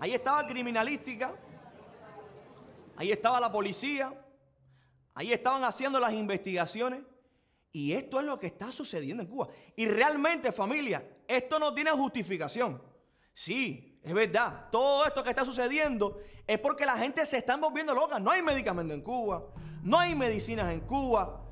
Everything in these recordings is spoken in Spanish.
Ahí estaba criminalística, ahí estaba la policía, ahí estaban haciendo las investigaciones. Y esto es lo que está sucediendo en Cuba. Y realmente familia, esto no tiene justificación. Sí, es verdad. Todo esto que está sucediendo es porque la gente se está volviendo loca. No hay medicamento en Cuba, no hay medicinas en Cuba.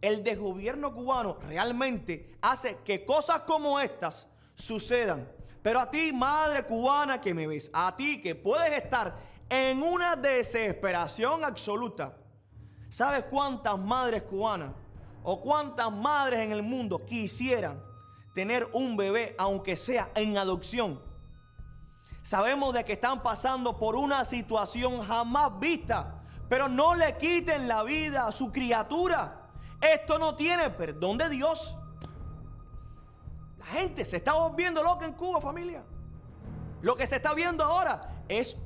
El desgobierno cubano realmente hace que cosas como estas sucedan. Pero a ti, madre cubana que me ves, a ti que puedes estar en una desesperación absoluta, ¿sabes cuántas madres cubanas o cuántas madres en el mundo quisieran tener un bebé, aunque sea en adopción? Sabemos de que están pasando por una situación jamás vista, pero no le quiten la vida a su criatura. Esto no tiene perdón de Dios. Gente se está volviendo loca en Cuba, familia. Lo que se está viendo ahora es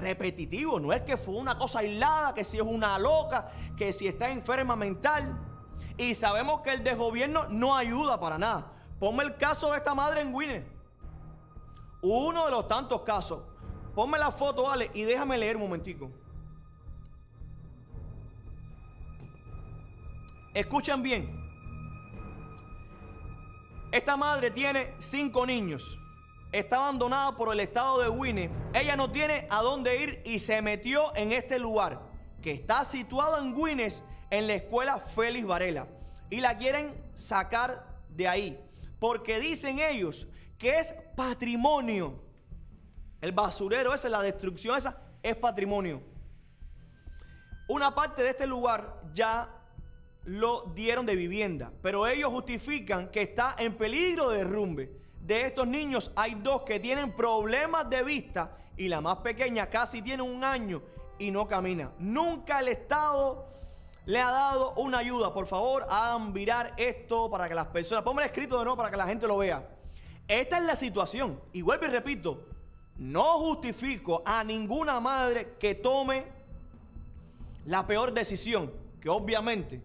repetitivo. No es que fue una cosa aislada, que si es una loca, que si está enferma mental. Y sabemos que el desgobierno no ayuda para nada. Ponme el caso de esta madre en Winner. Uno de los tantos casos. Ponme la foto, vale, y déjame leer un momentico. Escuchen bien. Esta madre tiene cinco niños. Está abandonada por el estado de Winnie. Ella no tiene a dónde ir y se metió en este lugar que está situado en Winnes, en la escuela Félix Varela. Y la quieren sacar de ahí. Porque dicen ellos que es patrimonio. El basurero ese, la destrucción esa, es patrimonio. Una parte de este lugar ya lo dieron de vivienda, pero ellos justifican que está en peligro de derrumbe. De estos niños hay dos que tienen problemas de vista y la más pequeña casi tiene un año y no camina. Nunca el Estado le ha dado una ayuda. Por favor, hagan virar esto para que las personas, ponme escrito de nuevo para que la gente lo vea. Esta es la situación. Y vuelvo y repito, no justifico a ninguna madre que tome la peor decisión, que obviamente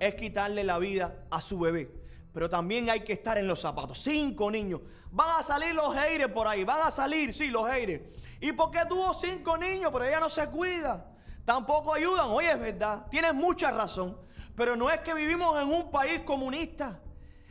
es quitarle la vida a su bebé. Pero también hay que estar en los zapatos. Cinco niños. Van a salir los aires por ahí. Van a salir, sí, los aires. ¿Y por qué tuvo cinco niños? Pero ella no se cuida. Tampoco ayudan. Oye, es verdad. Tienes mucha razón. Pero no es que vivimos en un país comunista.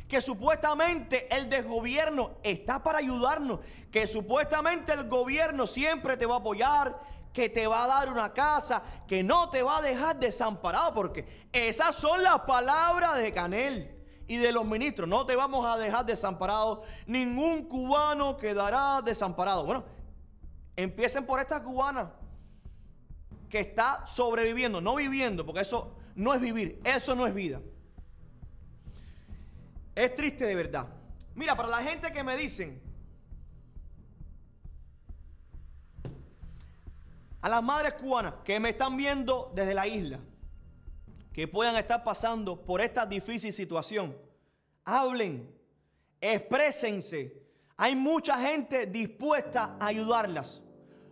Que supuestamente el desgobierno está para ayudarnos. Que supuestamente el gobierno siempre te va a apoyar que te va a dar una casa, que no te va a dejar desamparado, porque esas son las palabras de Canel y de los ministros. No te vamos a dejar desamparado, ningún cubano quedará desamparado. Bueno, empiecen por esta cubana que está sobreviviendo, no viviendo, porque eso no es vivir, eso no es vida. Es triste de verdad. Mira, para la gente que me dicen, a las madres cubanas que me están viendo desde la isla, que puedan estar pasando por esta difícil situación, hablen, exprésense. Hay mucha gente dispuesta a ayudarlas.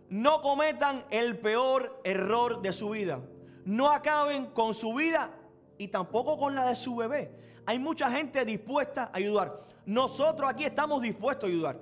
No cometan el peor error de su vida. No acaben con su vida y tampoco con la de su bebé. Hay mucha gente dispuesta a ayudar. Nosotros aquí estamos dispuestos a ayudar.